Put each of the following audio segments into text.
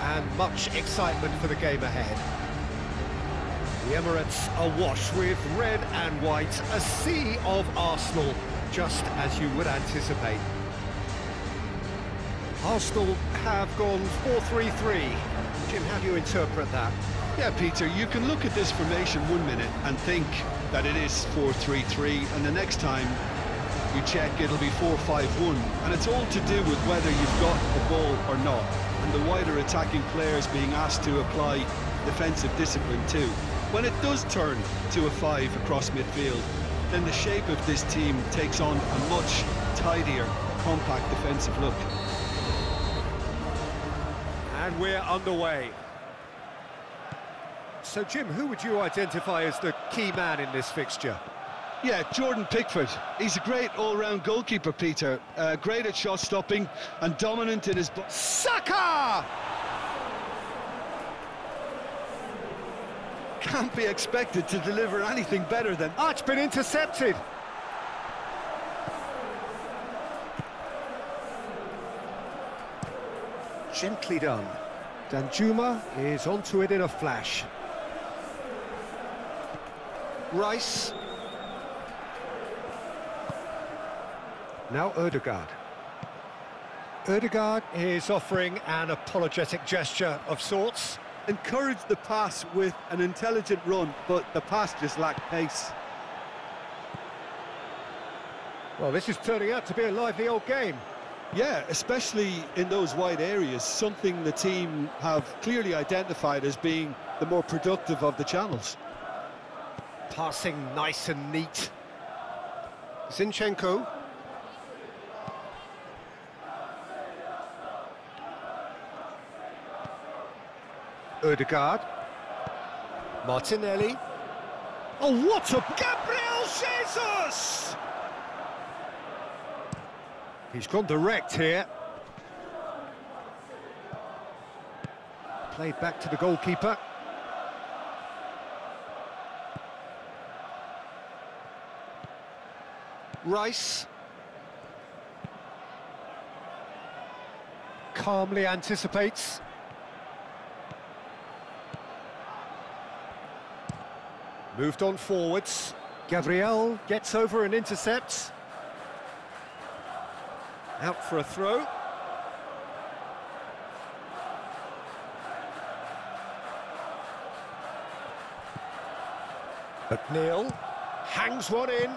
and much excitement for the game ahead. The Emirates awash with red and white, a sea of Arsenal, just as you would anticipate. Arsenal have gone 4-3-3. Jim, how do you interpret that? Yeah, Peter, you can look at this formation one minute and think that it is 4-3-3, and the next time you check it'll be 4-5-1, and it's all to do with whether you've got the ball or not, and the wider attacking players being asked to apply defensive discipline too. When it does turn to a five across midfield, then the shape of this team takes on a much tidier, compact defensive look. And we're underway. So, Jim, who would you identify as the key man in this fixture? Yeah, Jordan Pickford. He's a great all-round goalkeeper, Peter. Uh, great at shot stopping and dominant in his... Saka! can't be expected to deliver anything better than... Ah, it's been intercepted! Gently done. Danjuma is onto it in a flash. Rice. Now Odegaard. Odegaard is offering an apologetic gesture of sorts encouraged the pass with an intelligent run, but the pass just lacked pace. Well, this is turning out to be a lively old game. Yeah, especially in those wide areas, something the team have clearly identified as being the more productive of the channels. Passing nice and neat. Zinchenko Odegaard. Martinelli. Oh, what a... Gabriel Jesus! He's gone direct here. Played back to the goalkeeper. Rice. Calmly anticipates. Moved on forwards. Gabriel gets over and intercepts. Out for a throw. McNeil hangs one in.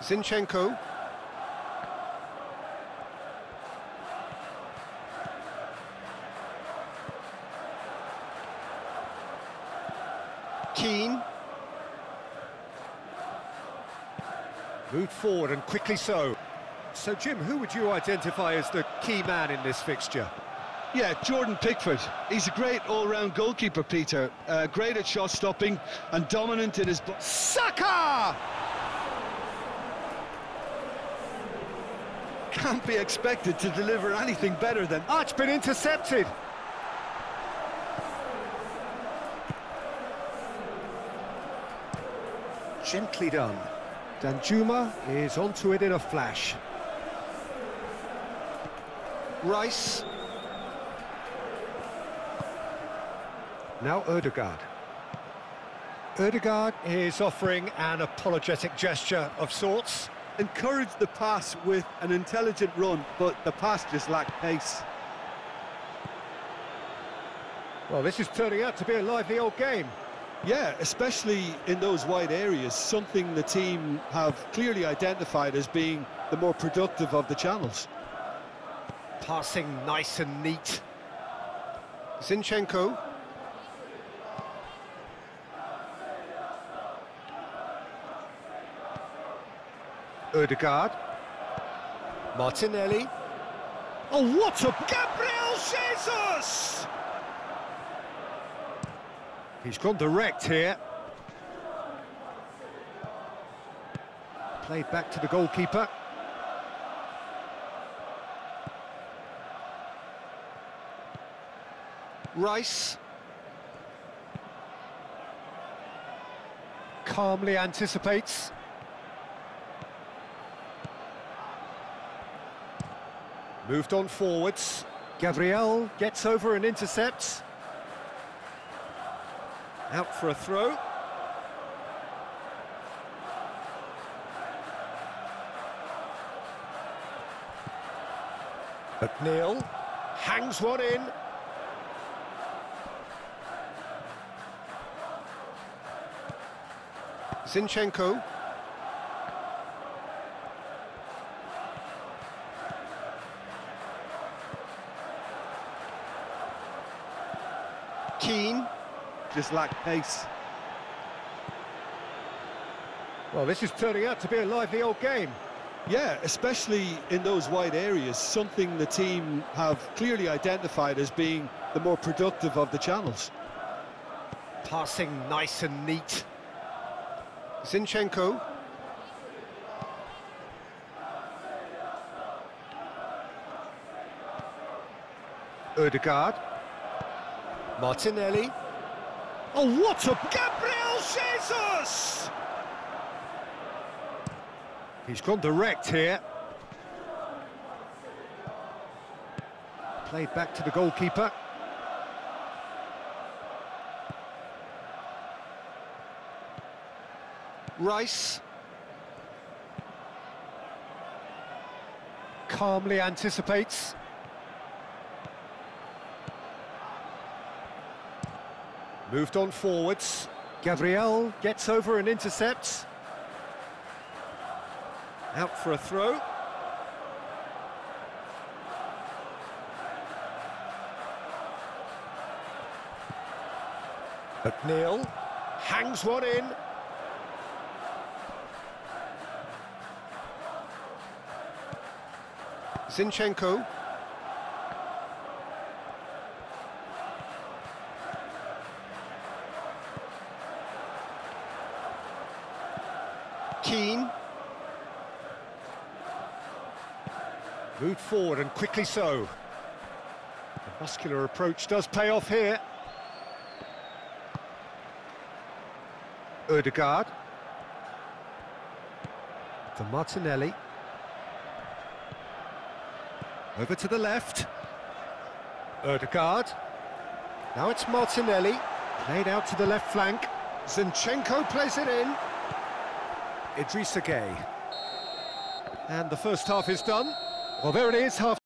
Zinchenko Keane. Moved forward and quickly so. So, Jim, who would you identify as the key man in this fixture? Yeah, Jordan Pickford. He's a great all-round goalkeeper, Peter. Uh, great at shot stopping and dominant in his... Saka! Can't be expected to deliver anything better than... Ah, it's been intercepted. Gently done. Danjuma is onto it in a flash. Rice. Now Odegaard. Odegaard is offering an apologetic gesture of sorts. Encouraged the pass with an intelligent run, but the pass just lacked pace. Well, this is turning out to be a lively old game. Yeah, especially in those wide areas, something the team have clearly identified as being the more productive of the channels. Passing nice and neat. Zinchenko. Odegaard. Martinelli. Oh, what a... Gabriel Jesus! He's gone direct here. Played back to the goalkeeper. Rice. Calmly anticipates. Moved on forwards. Gabriel gets over and intercepts. Out for a throw. McNeil hangs one in. Zinchenko. Keane. Just lack pace. Well, this is turning out to be a lively old game. Yeah, especially in those wide areas, something the team have clearly identified as being the more productive of the channels. Passing nice and neat. Zinchenko. Odegaard. Martinelli. Oh, what a... Gabriel Jesus! He's gone direct here. Played back to the goalkeeper. Rice. Calmly anticipates. Moved on forwards. Gabriel gets over and intercepts. Out for a throw. McNeil hangs one in. Zinchenko. Forward and quickly so. The muscular approach does pay off here. Odegaard. For Martinelli. Over to the left. Odegaard. Now it's Martinelli. Played out to the left flank. Zinchenko plays it in. Idrissa Gueye. And the first half is done. Well, there it is, half.